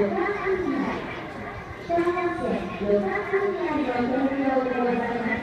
横浜市横浜市内のお取をごいます。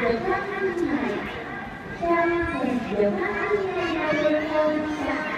した